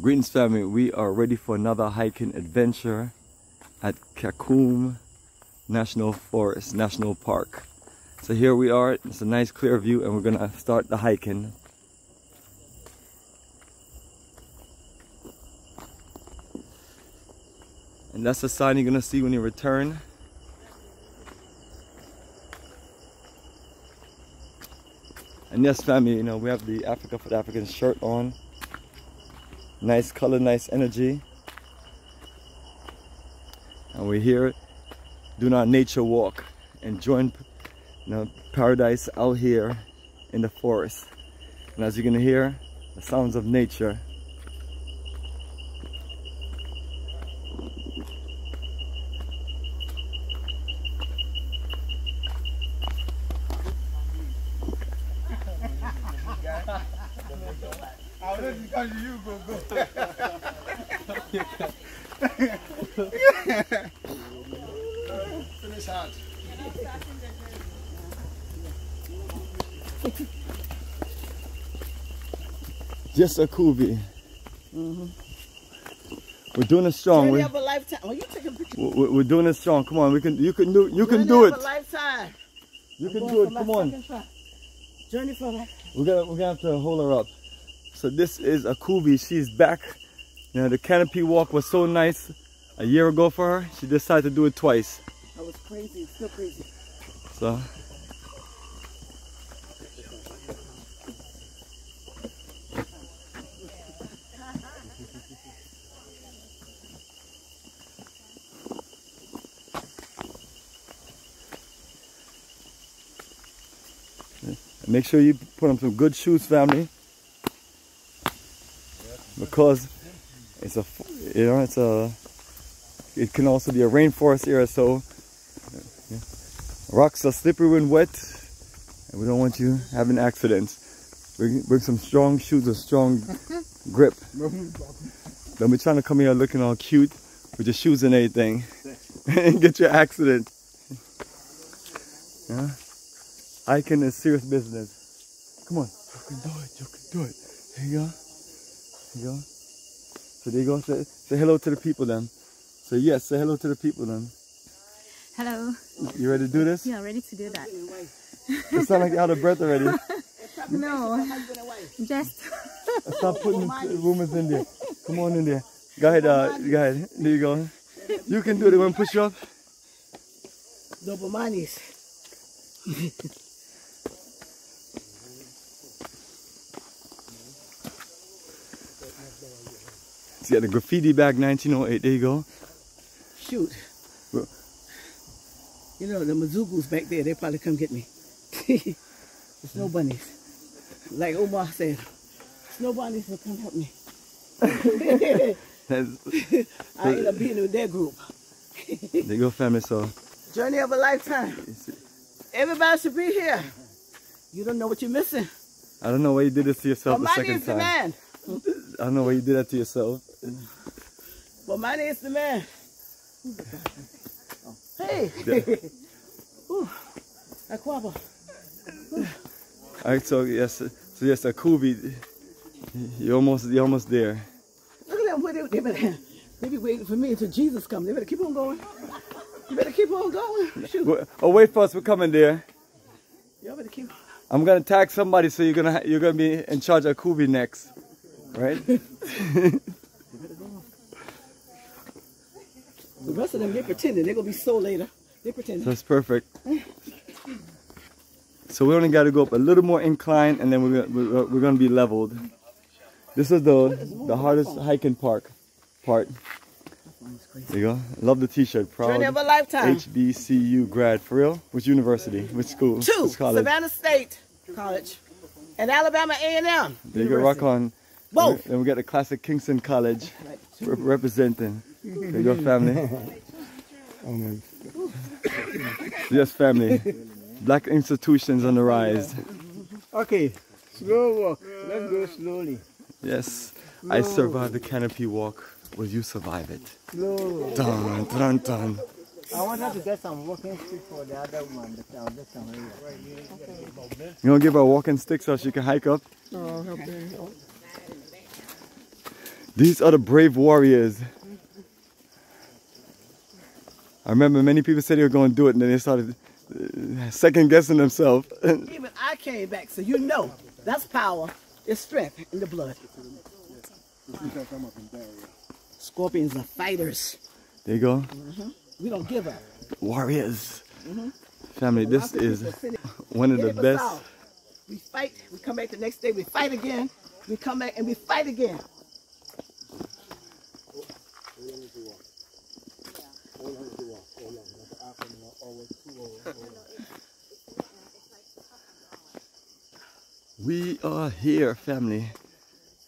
Greetings family, we are ready for another hiking adventure at Kakum National Forest, National Park. So here we are, it's a nice clear view and we're gonna start the hiking. And that's the sign you're gonna see when you return. And yes family, you know, we have the Africa for the Africans shirt on. Nice color, nice energy. And we're here doing our nature walk, enjoying you know, paradise out here in the forest. And as you can hear, the sounds of nature. Finish hard. Just a Kubi. Mm -hmm. We're doing it strong. Journey of a lifetime. Oh, you take a picture. We're, we're doing it strong. Come on, we can. You can do. You can do it. Of a lifetime. You can do it. Come on. Journey for life. We're gonna. We're gonna have to hold her up. So this is Akubi. She's back. You know, the canopy walk was so nice a year ago for her. She decided to do it twice. That was crazy. Still crazy. So. Make sure you put on some good shoes, family because it's a you know it's a it can also be a rainforest area so uh, yeah. rocks are slippery when wet and we don't want you having accidents. Bring, bring some strong shoes a strong grip. Don't be trying to come here looking all cute with your shoes and everything. And get your accident. Yeah. Hiking is serious business. Come on. You can do it. You can do it. Here you go. You go. So there you go. Say, say hello to the people then. So yes, say hello to the people then. Hello. You ready to do this? Yeah, ready to do that. it sounds like you're out of breath already. no. Just. Stop putting rumors in there. Come on in there. Go ahead, uh, go ahead. There you go. You can do it. You want to push you up? Double manis. She got a graffiti bag 1908. There you go. Shoot. You know, the Mazugus back there, they probably come get me. the snow bunnies. Like Omar said, snow bunnies will come help me. I end up being with their group. there you go, family. So, journey of a lifetime. Everybody should be here. You don't know what you're missing. I don't know why you did this to yourself the second time. Man. I don't know why you did that to yourself. Well, my name's the man. Hey. All right, so yes, so yes, Akubi, you almost, you almost there. Look at them, they, they better, they be waiting for me until Jesus comes. They better keep on going. You better keep on going. Shoot. Oh, wait for us. We're coming there. Y'all better keep. I'm gonna tag somebody, so you're gonna you're gonna be in charge of Kubi next, right? The rest of them, they're pretending. They're going to be so later. They're pretending. That's perfect. so we only got to go up a little more incline and then we're, we're, we're going to be leveled. This is the the hardest hiking park part. There you go. Love the t-shirt. Proud Journey of a lifetime. HBCU grad. For real? Which university? Which school? Two. Which college? Savannah State College. And Alabama A&M. There you go. Rock on. Both. And we got the classic Kingston College representing. There you go, family. oh my. Yes, family. Black institutions on the rise. Okay, slow walk. Let's go slowly. Yes, slow. I survived the canopy walk. Will you survive it? Slow. Dun, dun, dun. I want her to get some walking stick for the other one. The, uh, this one okay. You want to give her a walking stick so she can hike up? Oh, These are the brave warriors. I remember many people said they were going to do it and then they started uh, second guessing themselves. Even I came back, so you know that's power. It's strength in the blood. Scorpions are fighters. there you go. We don't give up. Warriors. Family, this is one of the best. We fight, we come back the next day, we fight again, we come back and we fight again. We are here, family.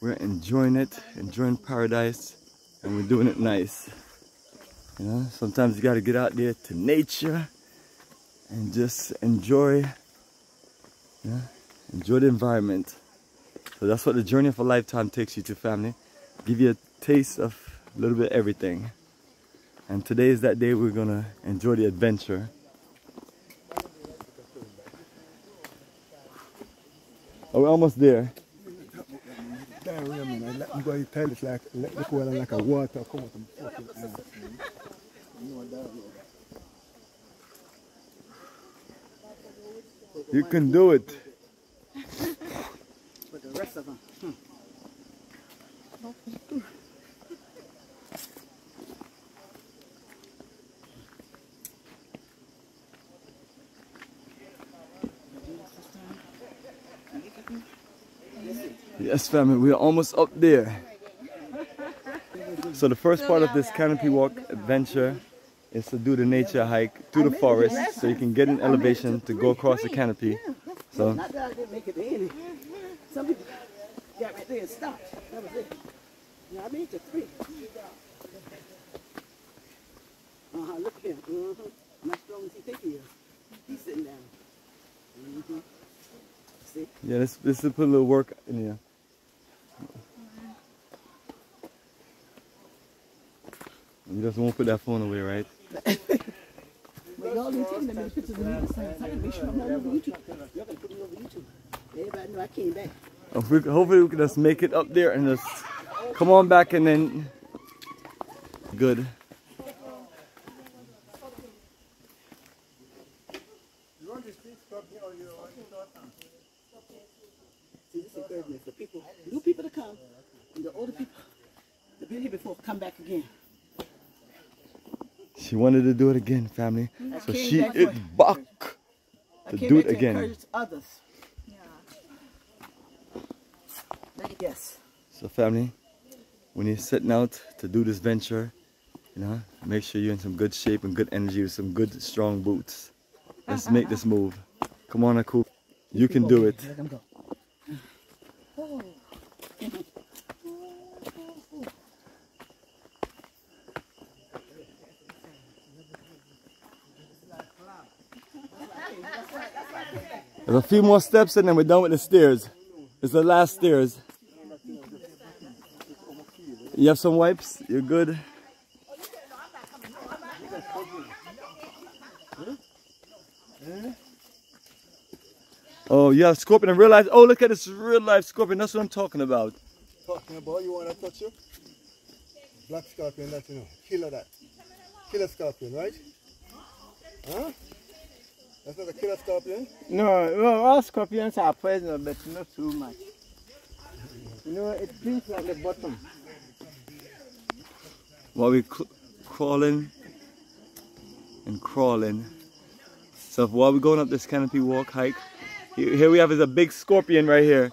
We're enjoying it, enjoying paradise, and we're doing it nice. You know, sometimes you got to get out there to nature and just enjoy, yeah, enjoy the environment. So that's what the journey of a lifetime takes you to, family. Give you a taste of a little bit of everything. And today is that day we're gonna enjoy the adventure. Oh, we're almost there. Damn, wait a minute. Let me go and tell like, like a water come out of fucking ass. You can do it. The rest of them, hmm. Yes, family, we're almost up there. So the first part of this canopy walk adventure is to do the nature hike through the forest so you can get an elevation to go across the canopy. So not that I didn't make it to any. Some people got right there and stopped. That was it. You know, I made it to three. Uh-huh, look at him. Mm-hmm. Not strong as he think he is. He's sitting down. Mm-hmm. See? yeah, let's, let's put a little work in here. You just won't put that phone away, right? But y'all that many pictures of me this time. So I gotta make sure I'm not over YouTube. Y'all gotta put me over YouTube. Everybody know I came back. Hopefully, we can just make it up there and just come on back and then good. See, this encouragement for people, new people to come, and the older people that been here before come back again. She wanted to do it again, family. So came she back is back to do it to again. others. Yes. So family, when you're setting out to do this venture, you know, make sure you're in some good shape and good energy with some good strong boots. Let's make this move. Come on, Aku. You can do it. There's a few more steps and then we're done with the stairs. It's the last stairs. You have some wipes? You're good? Oh, you have scorpion in real life? Oh, look at this real life scorpion. That's what I'm talking about. Talking about you want to touch you? Black scorpion, that you know. Killer that. Killer scorpion, right? Huh? That's not a killer scorpion? No, no, all scorpions are poisonous, but not too much. You know, it feels like the bottom. While we're crawling and crawling. So while we're going up this canopy walk hike, here here we have is a big scorpion right here.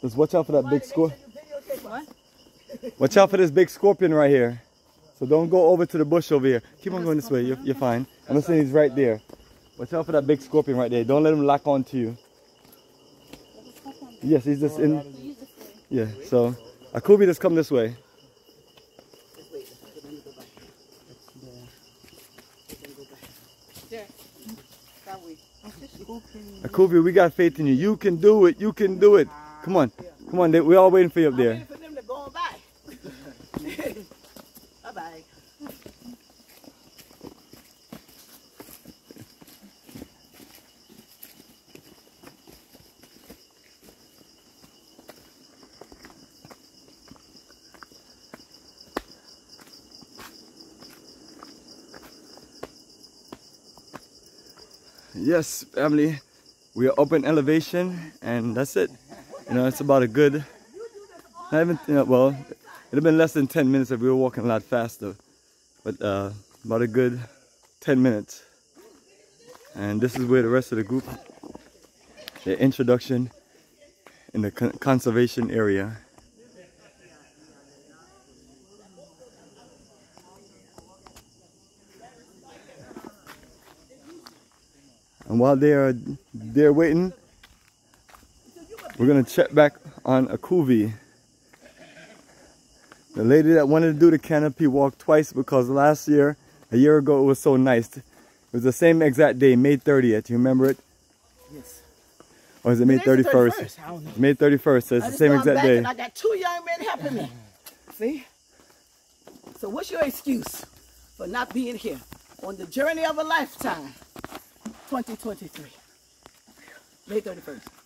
Just watch out for that big scorpion. Watch out for this big scorpion right here. So don't go over to the bush over here. Keep on going this way. You're, you're fine. I'm gonna say he's right there. Watch out for that big scorpion right there. Don't let him lock onto you. Yes, he's just in. Yeah. So Akubi, just come this way. That way. Akuvia, we got faith in you. You can do it. You can do it. Come on. Come on. We're all waiting for you up there. waiting for them to go on by. bye bye. Yes, family. We are up in elevation, and that's it. You know, it's about a good. Not even, you know, well, it'd have been less than 10 minutes if we were walking a lot faster. But uh, about a good 10 minutes. And this is where the rest of the group, the introduction in the con- conservation area. And while they are they're waiting, we're gonna check back on Akuvi. The lady that wanted to do the canopy walk twice because last year, a year ago, it was so nice. It was the same exact day, May 30th. You remember it? Yes. Or is it May Today's the 31st? 31st. I don't know. May 31st, so it's the same exact day. I got two young men helping me. See? So what's your excuse for not being here on the journey of a lifetime? 2023. May 31st.